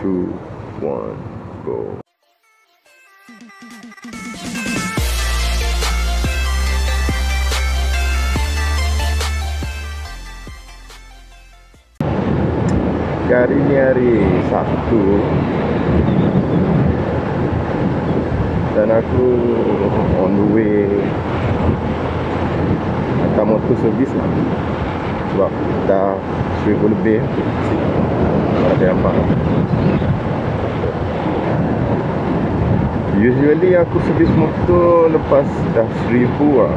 two, one, go. Hari ni hari Sabtu Dan aku on the way Hantar motor servis lah Sebab dah seribu lebih Kalau ada nampak Usually aku servis motor lepas dah seribu lah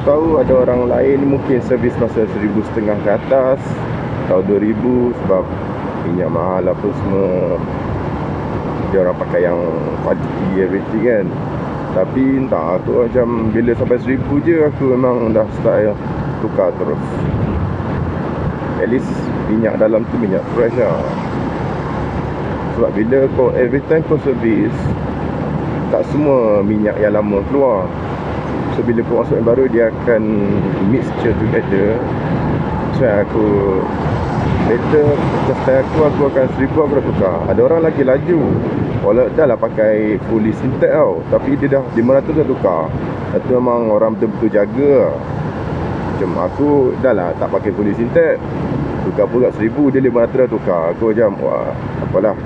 tahu ada orang lain mungkin servis masa seribu setengah ke atas atau dua ribu sebab minyak mahal apa semua. Dia orang pakai yang quality everything kan. Tapi entah aku macam bila sampai seribu je aku memang dah start ya, tukar terus. At least minyak dalam tu minyak fresh lah. Sebab bila kau every time kau servis tak semua minyak yang lama keluar. So bila kau masuk yang baru dia akan mixture together. So aku Later Setelah aku aku akan seribu aku dah tukar. Ada orang lagi laju. Walau dah lah pakai fully synthetic tau. Tapi dia dah 500 dah tukar. Itu memang orang betul-betul jaga Macam aku dah lah tak pakai fully synthetic Tukar pula seribu dia 500 dah tukar. Aku macam wah apalah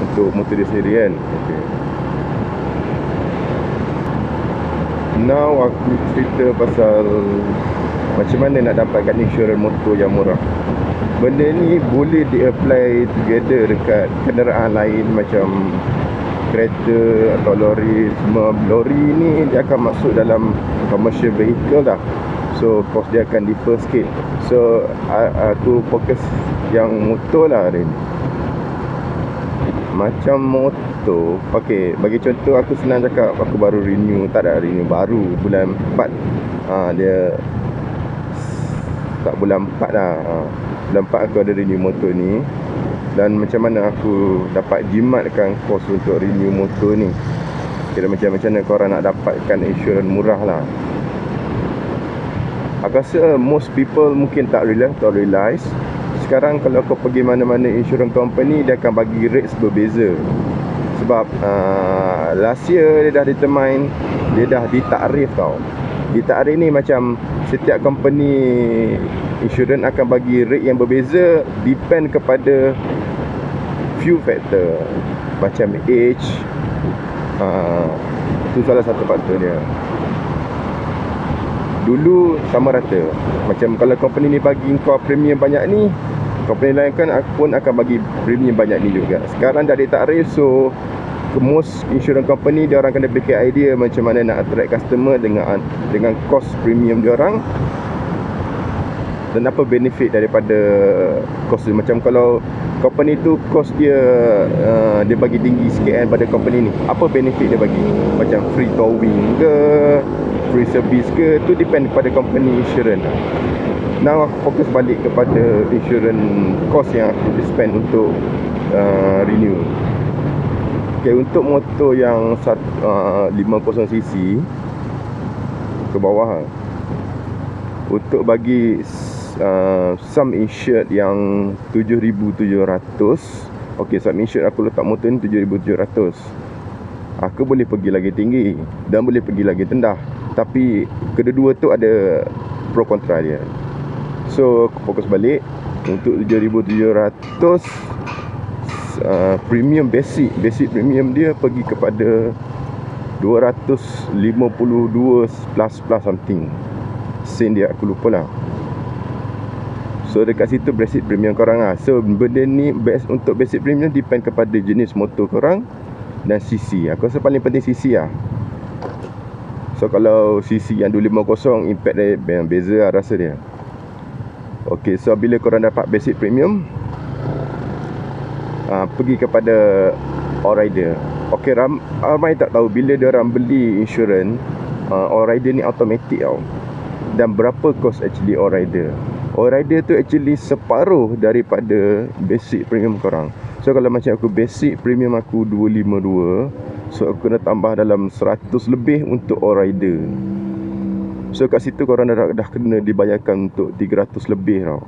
Untuk motor dia sendiri kan. Okay. Now aku cerita pasal Macam mana nak dapatkan insurans motor yang murah. Benda ni boleh di-apply together dekat kenderaan lain Macam kereta atau lori Semua lori ni dia akan masuk dalam commercial vehicle dah. So cost dia akan differ sikit. So aku fokus yang motor lah hari ni Macam motor Okay Bagi contoh aku senang cakap Aku baru renew Tak ada renew baru Bulan 4 ha, Dia Tak bulan 4 lah. Ha. Bulan 4 aku ada renew motor ni Dan macam mana aku Dapat jimatkan kos untuk renew motor ni? Kira macam macam mana korang nak dapatkan insurans murah lah. Aku rasa most people mungkin tak realize, tak realize sekarang kalau kau pergi mana-mana insurans company dia akan bagi rates berbeza. Sebab uh, last year dia dah determine dia dah ditakrif tau. Ditakrif ni macam setiap company insurance akan bagi rate yang berbeza depend kepada few factor. Macam age uh, tu salah satu faktor dia. Dulu sama rata. Macam kalau company ni bagi kau premium banyak ni company lain kan pun akan bagi premium banyak ni juga. Sekarang dah ditakrif so most insurance company dia orang kena fikir idea macam mana nak attract customer dengan dengan cost premium dia orang dan apa benefit daripada cost dia? Macam kalau company tu cost dia uh, dia bagi tinggi sikit kan pada company ni. Apa benefit dia bagi? Macam free towing ke free service ke? Tu depend pada company insurance. Now aku fokus balik kepada insurance cost yang aku spend untuk uh, renew. Ok untuk motor yang uh, 50cc ke bawah. Untuk bagi uh, sum insured yang 7700 ok sum insured aku letak motor ni 7700 aku boleh pergi lagi tinggi dan boleh pergi lagi tendah tapi kedua-dua tu ada pro kontra dia. So aku fokus balik Untuk 7700 uh, Premium basic. Basic premium dia pergi kepada 252 plus plus something. Sen dia aku lupa lah So dekat situ basic premium korang lah. So benda ni best untuk basic premium Depend kepada jenis motor korang Dan CC Aku rasa paling penting CC lah. So kalau CC yang 250 Impact dia beza lah rasa dia. Okey, so bila korang dapat basic premium uh, Pergi kepada All Rider Okey, ram, ramai tak tahu bila dia orang beli insurans uh, All Rider ni automatic tau. Dan berapa cost actually All Rider All Rider tu actually separuh daripada basic premium korang. So kalau macam aku basic premium aku 252 So aku kena tambah dalam 100 lebih untuk All Rider. So kat situ korang dah, dah kena dibayarkan untuk 300 lebih tau.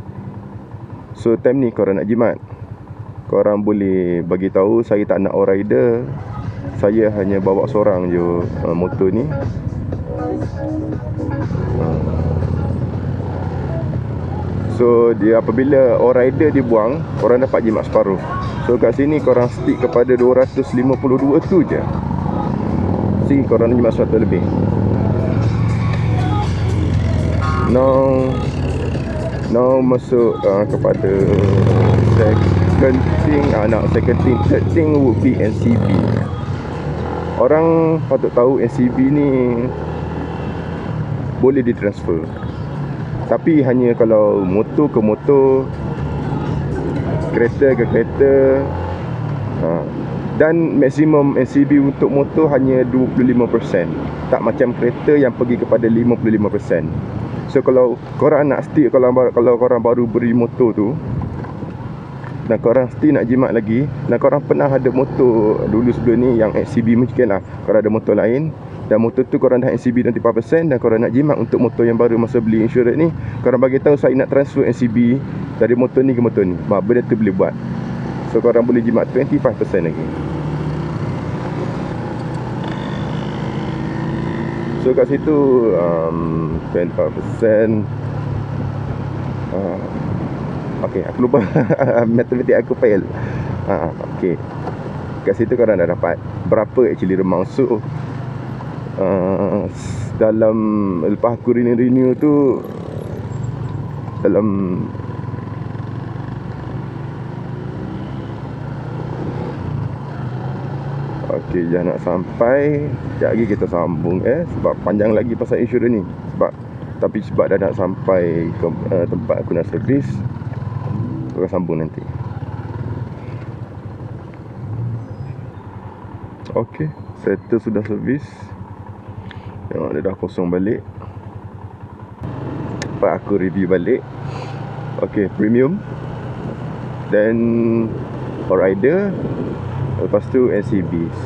So time ni korang nak jimat. Korang boleh bagi tahu saya tak nak all rider. Saya hanya bawa seorang je uh, motor ni. So dia apabila all rider dibuang Korang dapat jimat separuh. So kat sini korang stick kepada 252 tu je. Sini korang jimat 100 lebih. Now Now masuk uh, kepada second thing uh, nak second thing. Third thing would be NCB orang patut tahu NCB ni boleh ditransfer tapi hanya kalau motor ke motor kereta ke kereta uh, dan maksimum NCB untuk motor hanya 25% tak macam kereta yang pergi kepada 55% So kalau korang nak stick kalau kalau korang baru beri motor tu dan korang still nak jimat lagi dan korang pernah ada motor dulu sebelum ni yang XCB mungkin lah. Korang ada motor lain dan motor tu korang dah XCB 25% dan korang nak jimat untuk motor yang baru masa beli insurans ni korang bagi tahu saya nak transfer XCB dari motor ni ke motor ni. Mak benda tu boleh buat. So korang boleh jimat 25% lagi. So kat situ um, 24% uh, Okay aku lupa. Matematik aku fail. Uh, Okay. Kat situ korang dah dapat Berapa actually remang So uh, Dalam Lepas aku renew-renew tu Dalam Okey, dah nak sampai. Sekejap lagi kita sambung eh sebab panjang lagi pasal insurans ni. Sebab tapi sebab dah nak sampai ke uh, tempat aku nak servis. Aku akan sambung nanti. Okey, settle sudah servis. Tengok dia dah kosong balik. Cepat aku review balik. Okey, premium. Then for rider Lepas tu NCBs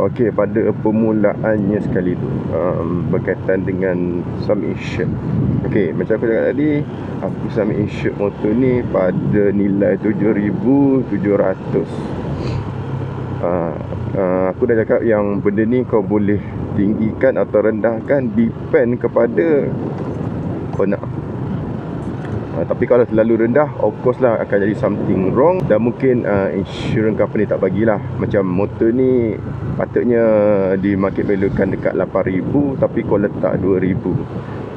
Okey, pada permulaannya sekali tu um, Berkaitan dengan submission Okey, macam aku cakap tadi Aku submission motor ni pada nilai 7,700 uh, uh, Aku dah cakap yang benda ni kau boleh tinggikan atau rendahkan Depend kepada kau nak. Uh, tapi kalau terlalu rendah Of course lah akan jadi something wrong. Dan mungkin uh, insurance company tak bagilah. Macam motor ni Patutnya di market value kan dekat 8,000 Tapi kau letak 2,000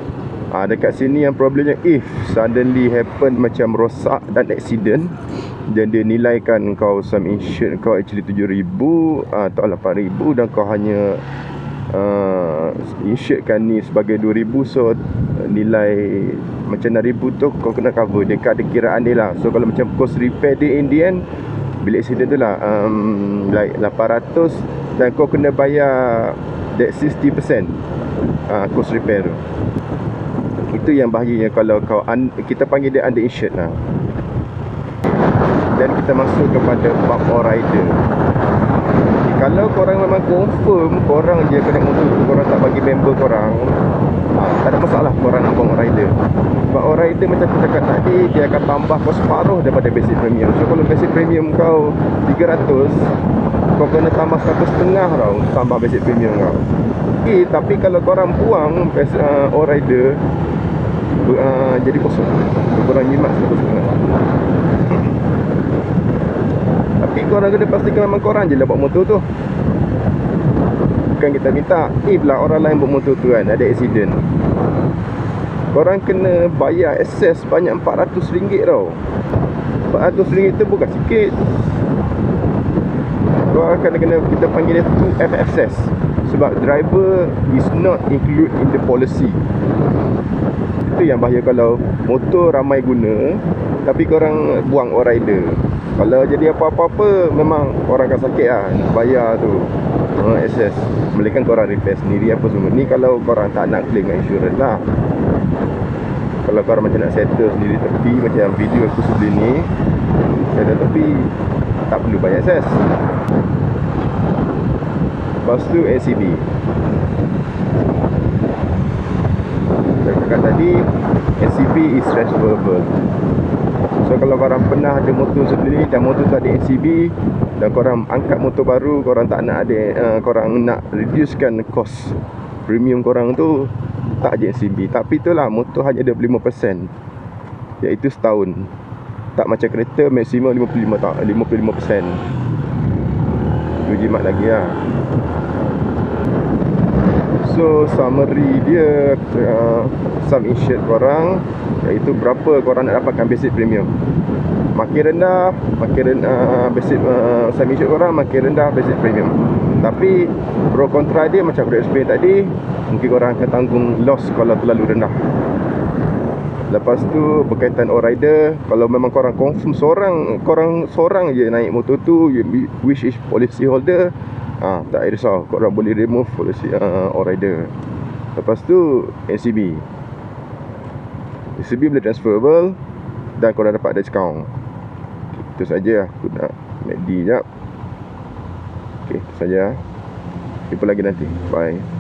ah, Dekat sini yang problemnya If suddenly happen macam rosak dan accident Dan dia nilaikan kau some insurance Kau actually 7,000 uh, Atau 8,000 Dan kau hanya uh, Insuredkan ni sebagai 2,000 So nilai macam 6000 tu kau kena cover dekat kiraan dia lah. So kalau macam cost repair dia in the end bila accident tu lah um, like 800 dan kau kena bayar that 60% uh, cost repair tu itu yang bahayanya kalau kau un, kita panggil dia under insured lah. Dan kita masuk kepada bab rider. Kalau korang memang confirm korang je kena motor korang tak bagi member korang ha, tak ada masalah korang nak buang rider. Sebab rider macam aku cakap tadi dia akan tambah kau separuh daripada basic premium. So kalau basic premium kau 300 kau kena tambah 100 setengah tau tambah basic premium kau. Okay, tapi kalau korang buang uh, all rider uh, jadi kosong. Korang nyimak 100 setengah. Tapi korang kena pastikan memang korang je lah buat motor tu. Bukan kita minta. If lah orang lain buat motor tu kan Ada accident. Korang kena bayar access banyak RM400 tau. RM400 tu bukan sikit. Korang akan kena kita panggil dia 2F access Sebab driver is not include in the policy. Itu yang bahaya kalau motor ramai guna Tapi korang buang all rider. Kalau jadi apa-apa-apa Memang orang akan sakit lah Nak bayar tu. SS Melainkan korang repair sendiri apa semua. Ni kalau korang tak nak claim dengan insurance lah. Kalau korang macam nak settle sendiri tepi Macam video aku sebelum ni Settle tepi Tak perlu bayar SS Lepas tu ACB Saya cakap tadi NCB is transferable. So kalau korang pernah ada motor sendiri Dan motor tu ada NCB Dan korang angkat motor baru Korang tak nak ada uh, Korang nak reducekan cost Premium korang tu Tak ada NCB Tapi itulah motor hanya ada 5% Iaitu setahun. Tak macam kereta maksimum 55 tak 55% Itu jimat lagi lah. So summary dia uh, Sum insured korang Iaitu berapa korang nak dapatkan basic premium. Makin rendah Makin rendah uh, basic uh, Sum insured korang Makin rendah basic premium. Tapi Pro kontra dia macam aku dah explain tadi Mungkin korang akan tanggung loss Kalau terlalu rendah Lepas tu berkaitan all rider Kalau memang korang confirm seorang Korang seorang je naik motor tu Which is policy holder ha, Tak risau. Korang boleh remove policy uh, all rider. Lepas tu NCB NCB boleh transferable Dan korang dapat discount. Okay, Itu saja Aku nak MACD jap. Okay itu saja Jumpa lagi nanti. Bye